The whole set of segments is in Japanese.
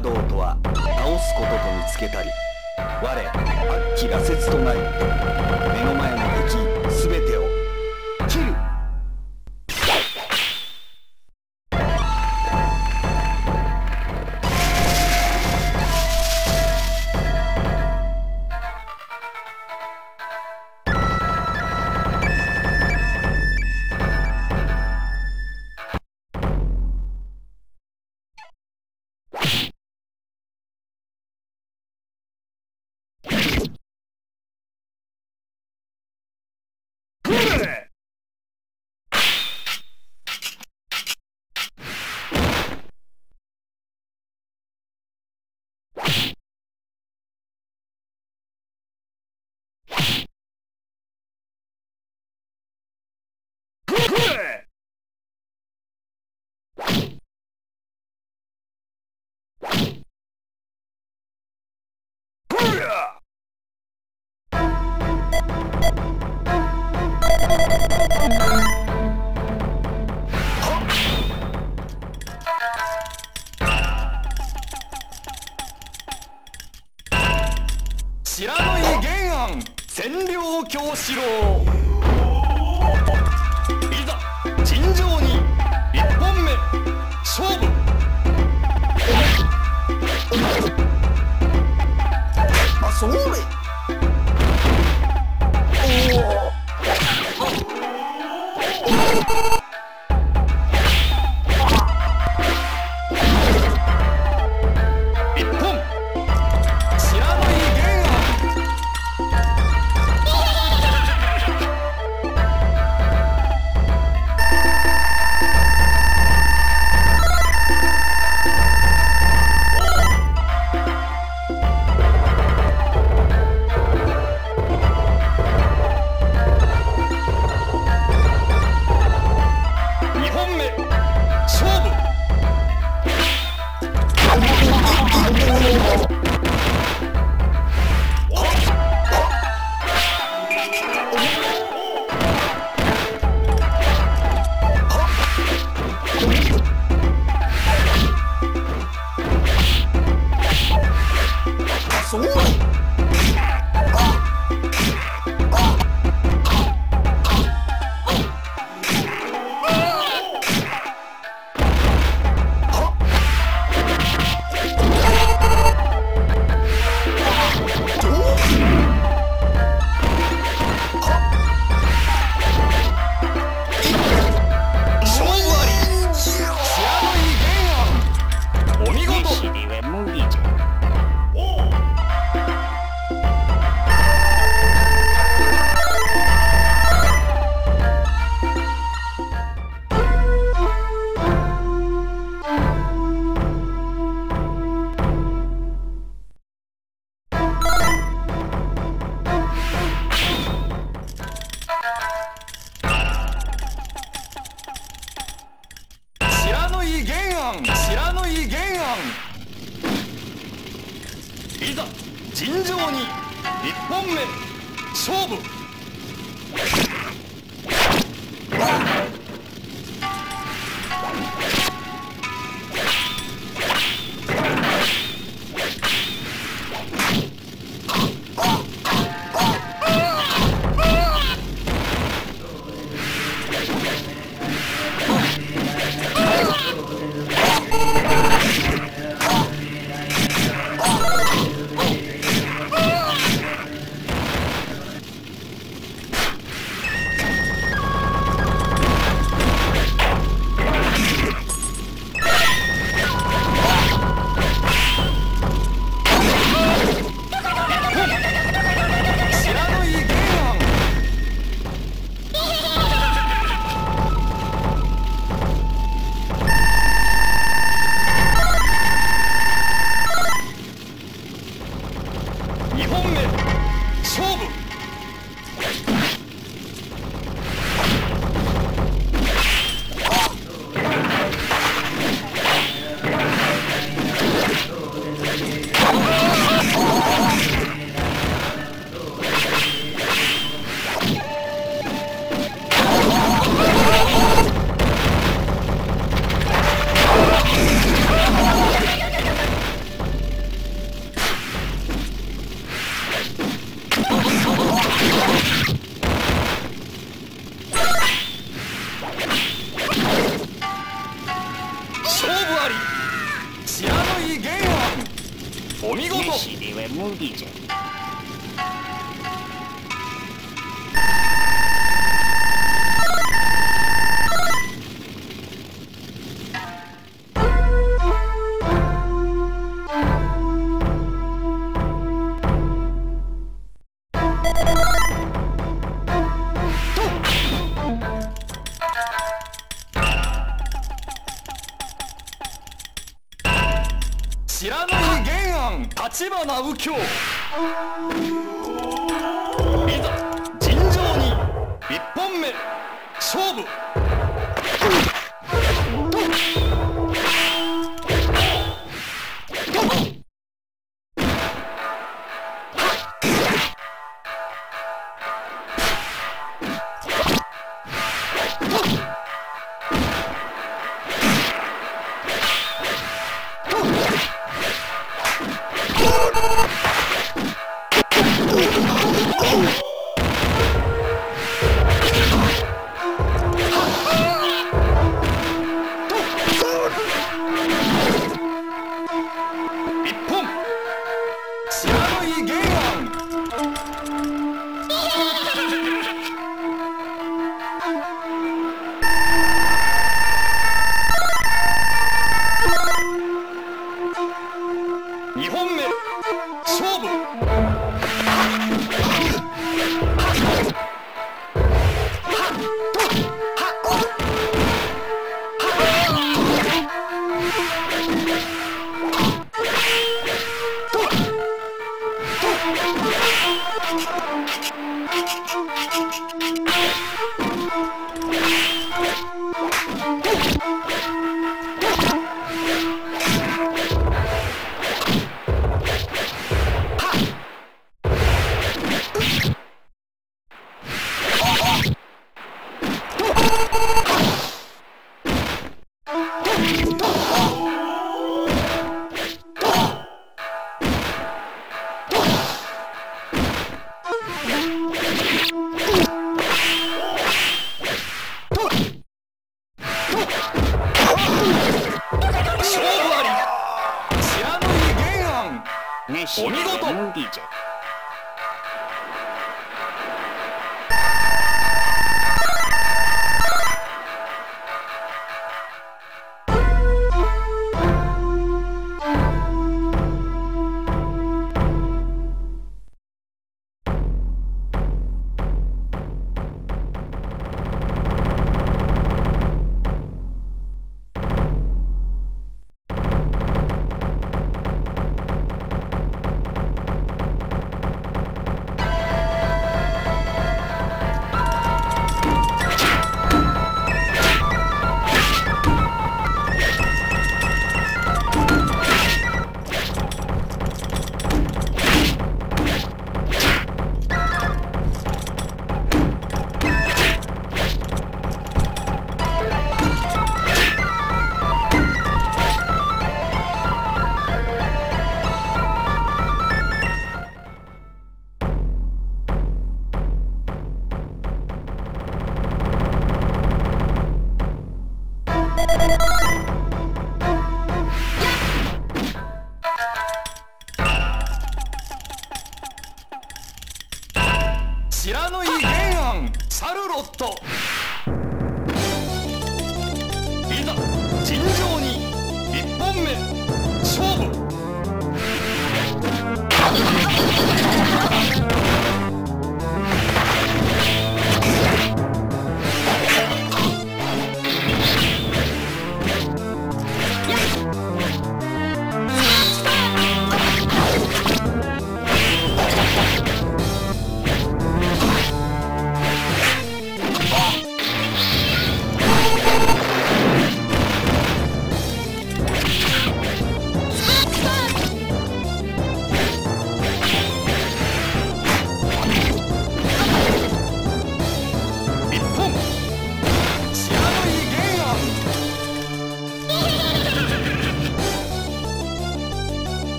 邪道とは倒すことと見つけたり我あっきらせつとなり目の前の敵しろいざ尋常に1本目勝負。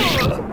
Oh.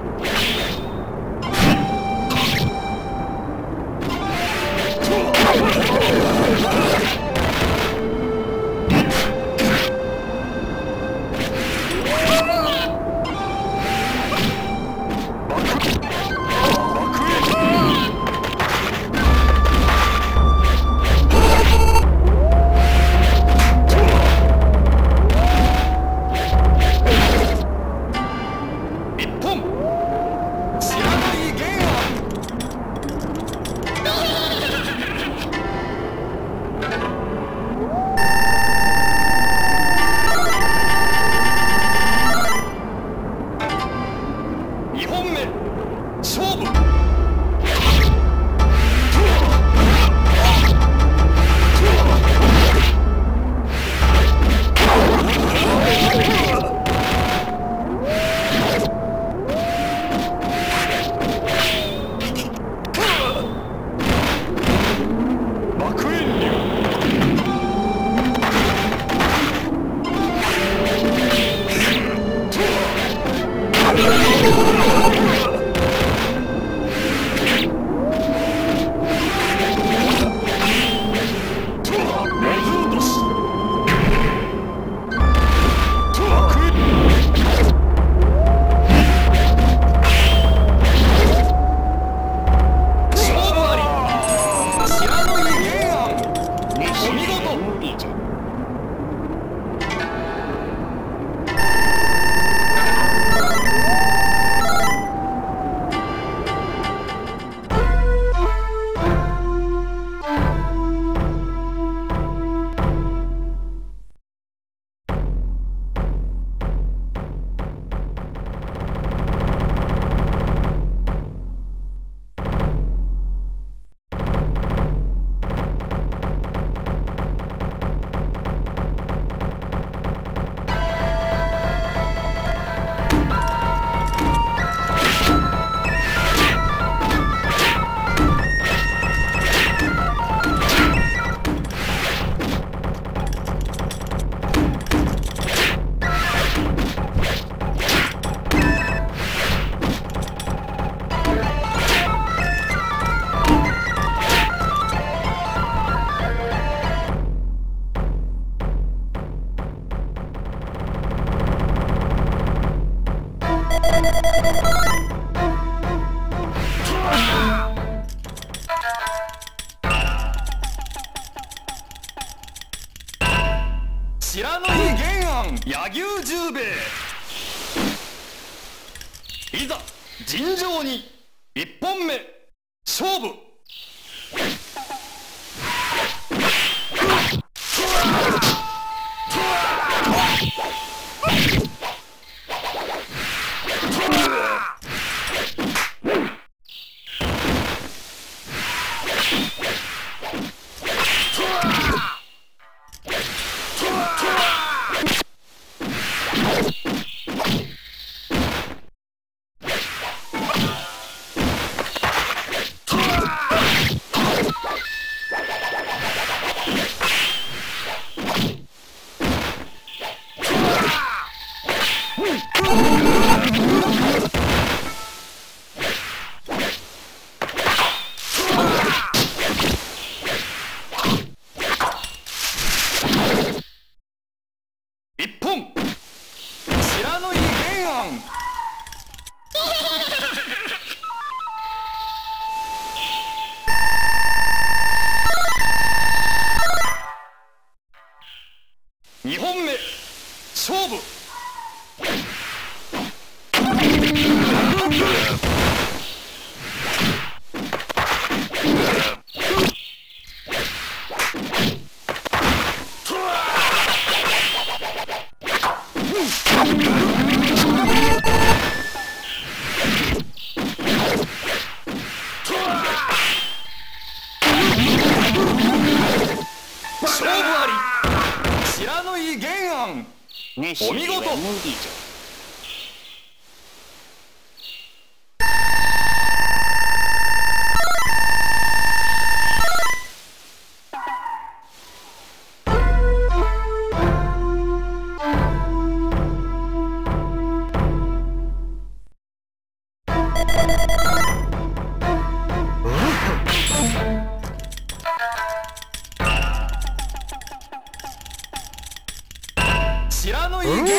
白の威厳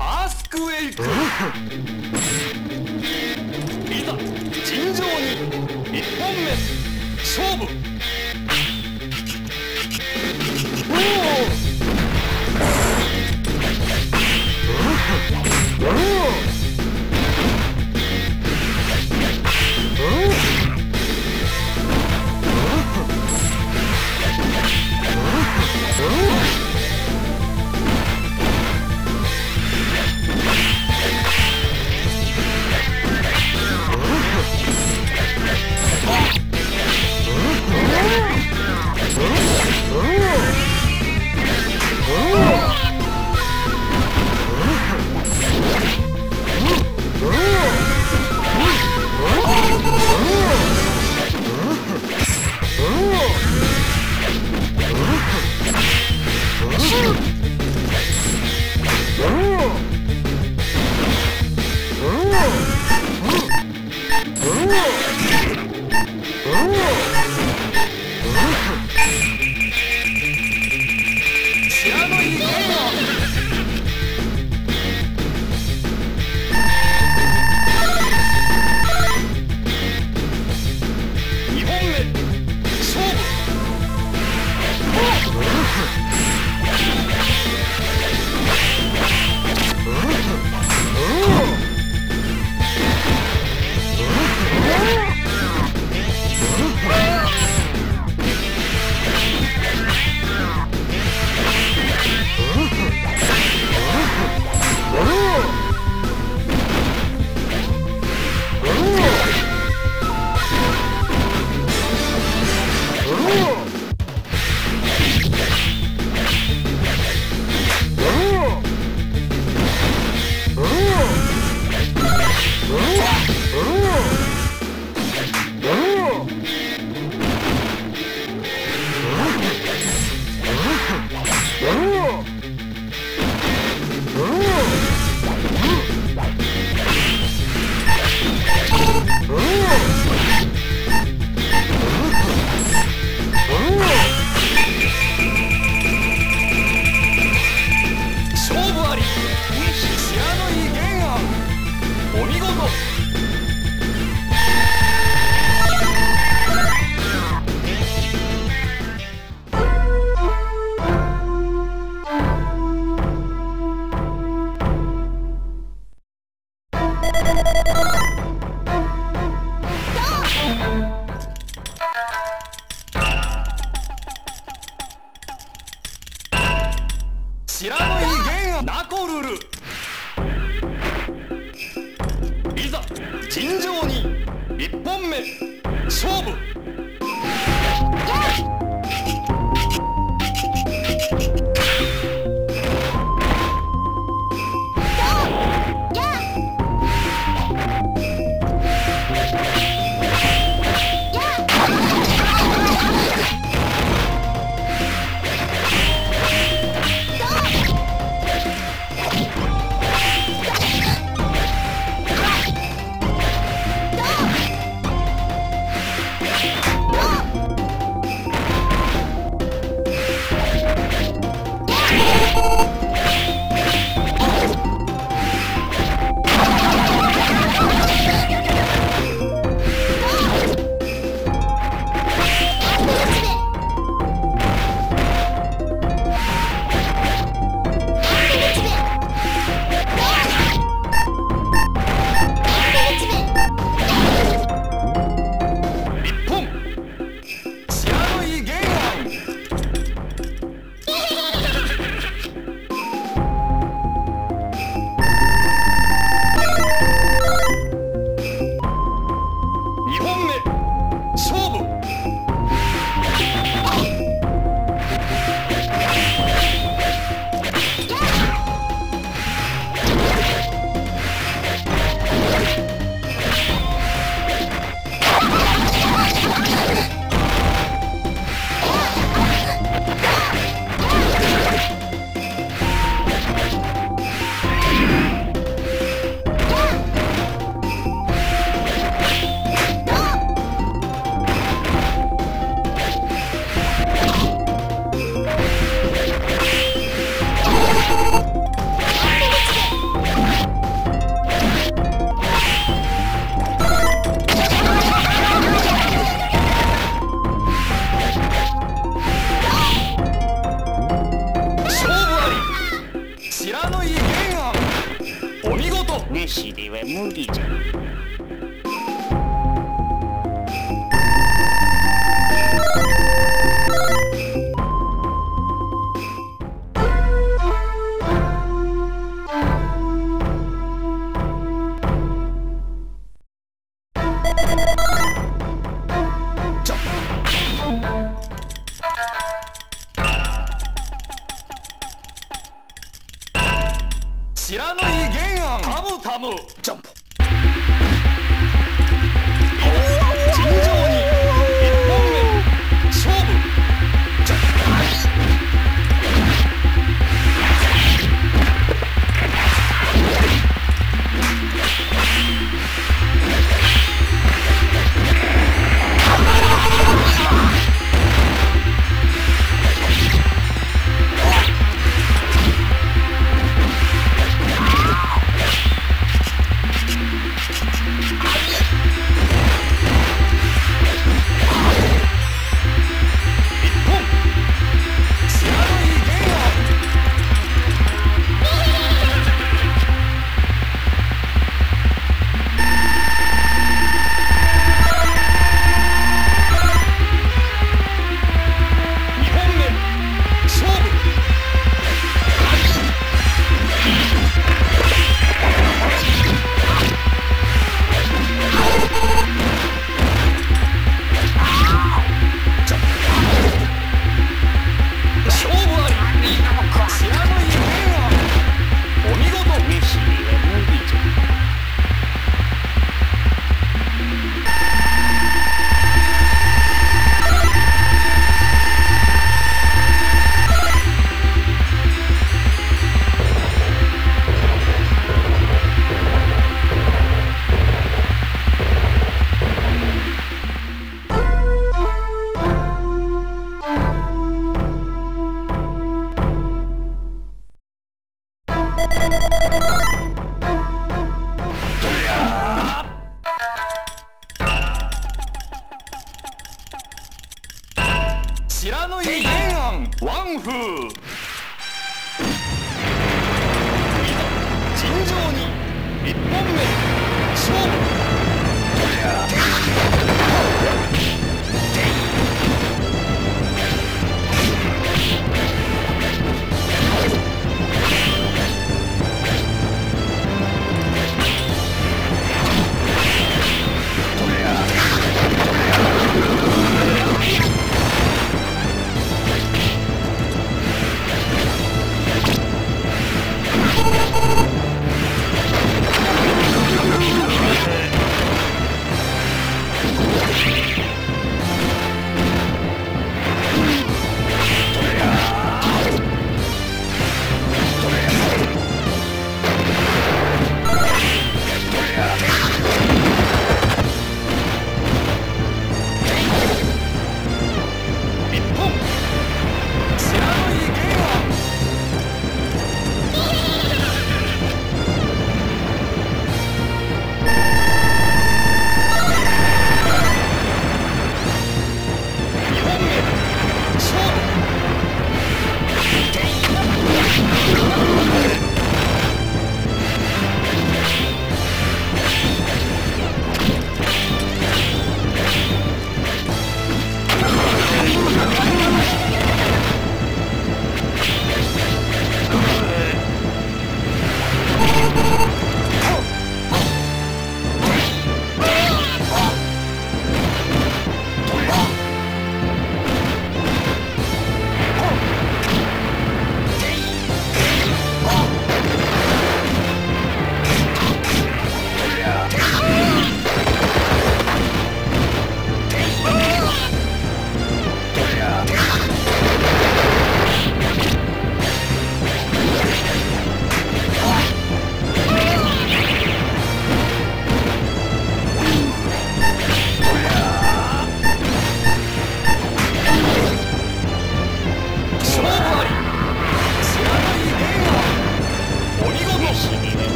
アースクエイクいざ尋常に。1本目勝負おお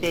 こ